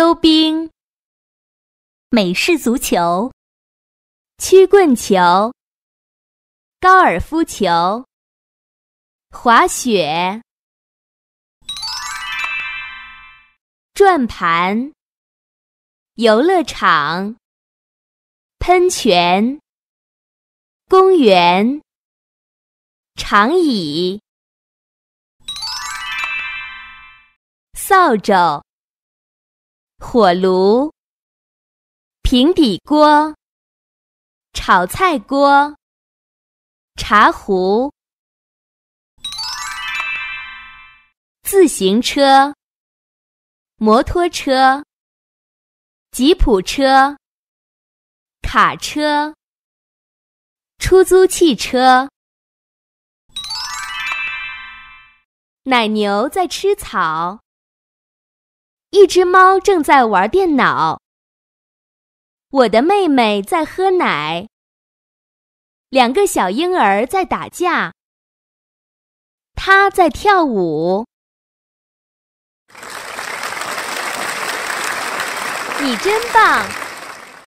溜冰、美式足球、曲棍球、高尔夫球、滑雪、转盘、游乐场、喷泉、公园、长椅。扫帚、火炉、平底锅、炒菜锅、茶壶、自行车、摩托车、吉普车、卡车、出租汽车。奶牛在吃草。一只猫正在玩电脑。我的妹妹在喝奶。两个小婴儿在打架。他在跳舞。你真棒！